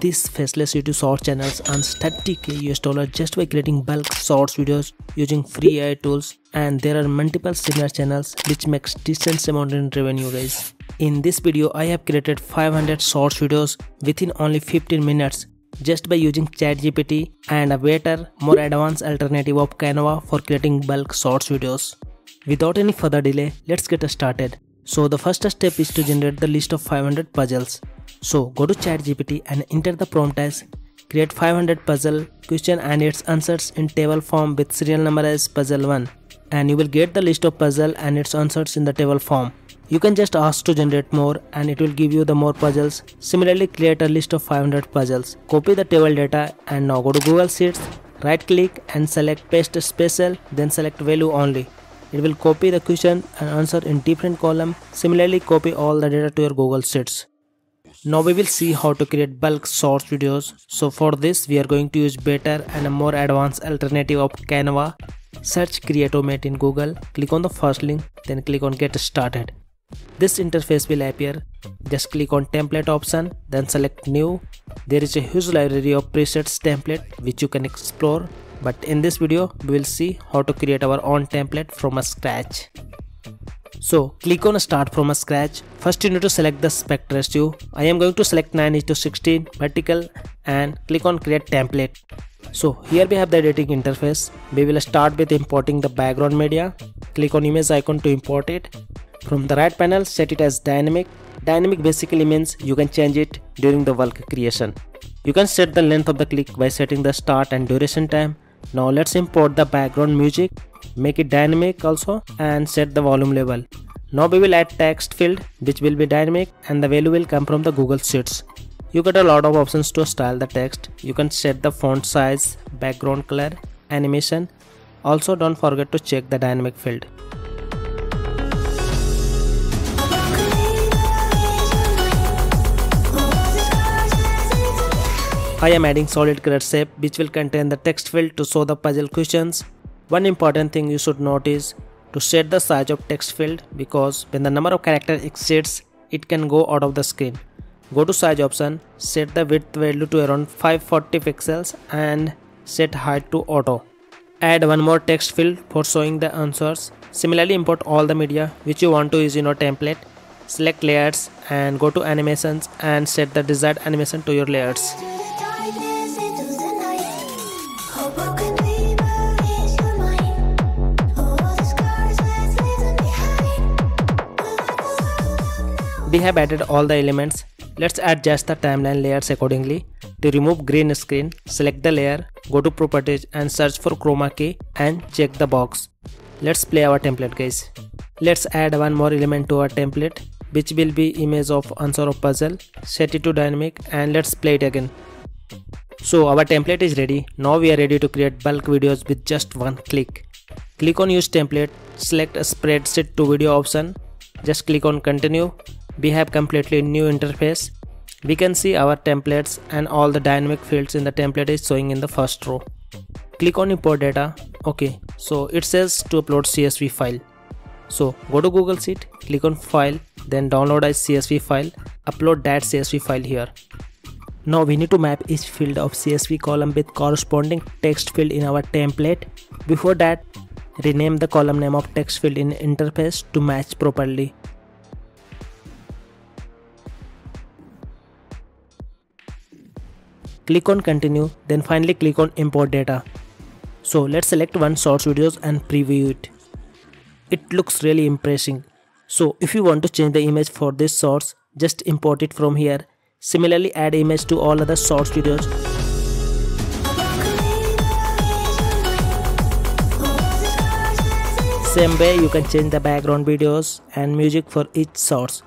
This faceless YouTube short channels earns 30k US dollar just by creating bulk shorts videos using free AI tools and there are multiple similar channels which makes decent amount in revenue guys. In this video I have created 500 shorts videos within only 15 minutes just by using ChatGPT and a better, more advanced alternative of Canva for creating bulk shorts videos. Without any further delay, let's get started. So the first step is to generate the list of 500 puzzles. So go to ChatGPT and enter the prompt as create 500 puzzle question and its answers in table form with serial number as puzzle 1 and you will get the list of puzzle and its answers in the table form. You can just ask to generate more and it will give you the more puzzles. Similarly create a list of 500 puzzles. Copy the table data and now go to Google Sheets, right click and select paste special then select value only. It will copy the question and answer in different column. Similarly copy all the data to your Google Sheets. Now we will see how to create bulk short videos. So for this we are going to use better and a more advanced alternative of Canva. Search Creatomate in Google, click on the first link, then click on get started. This interface will appear. Just click on template option, then select new. There is a huge library of presets template which you can explore. But in this video, we will see how to create our own template from a scratch. So click on start from a scratch. First you need to select the aspect ratio. I am going to select 9 to 16 vertical and click on create template. So here we have the editing interface. We will start with importing the background media. Click on image icon to import it. From the right panel set it as dynamic. Dynamic basically means you can change it during the bulk creation. You can set the length of the click by setting the start and duration time. Now let's import the background music make it dynamic also and set the volume level. Now we will add text field which will be dynamic and the value will come from the google sheets. You get a lot of options to style the text. You can set the font size background color animation. Also don't forget to check the dynamic field I am adding solid color shape which will contain the text field to show the puzzle questions one important thing you should note is to set the size of text field because when the number of characters exceeds, it can go out of the screen. Go to size option, set the width value to around 540 pixels and set height to auto. Add one more text field for showing the answers. Similarly import all the media which you want to use in your template. Select layers and go to animations and set the desired animation to your layers. We have added all the elements. Let's adjust the timeline layers accordingly. To remove green screen, select the layer, go to properties and search for chroma key and check the box. Let's play our template guys. Let's add one more element to our template which will be image of answer of puzzle. Set it to dynamic and let's play it again. So our template is ready. Now we are ready to create bulk videos with just one click. Click on use template, select a spreadsheet to video option. Just click on continue we have completely new interface. We can see our templates and all the dynamic fields in the template is showing in the first row. Click on import data. Okay so it says to upload csv file. So go to google sheet click on file then download a csv file. Upload that csv file here. Now we need to map each field of csv column with corresponding text field in our template. Before that rename the column name of text field in interface to match properly click on continue then finally click on import data. So let's select one source videos and preview it. It looks really impressive. So if you want to change the image for this source just import it from here. Similarly add image to all other source videos. Same way you can change the background videos and music for each source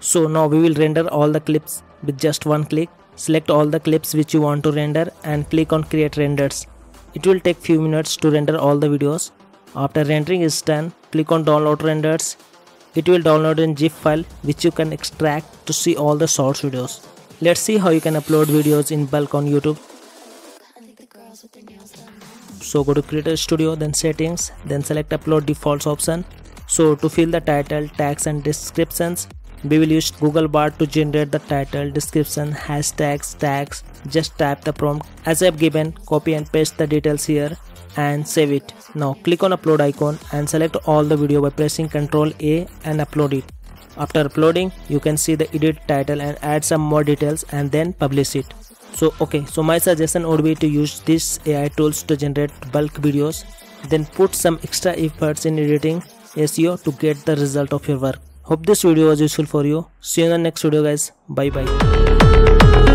so now we will render all the clips with just one click Select all the clips which you want to render and click on create renders. It will take few minutes to render all the videos. After rendering is done, click on download renders. It will download in zip file which you can extract to see all the source videos. Let's see how you can upload videos in bulk on YouTube. So go to Creator Studio then settings then select upload defaults option. So to fill the title, tags and descriptions we will use google bard to generate the title description hashtags tags. Just type the prompt as i've given copy and paste the details here and save it. Now click on upload icon and select all the video by pressing ctrl a and upload it. After uploading you can see the edit title and add some more details and then publish it. So okay so my suggestion would be to use these ai tools to generate bulk videos then put some extra efforts in editing seo to get the result of your work hope this video was useful for you. See you in the next video guys. Bye bye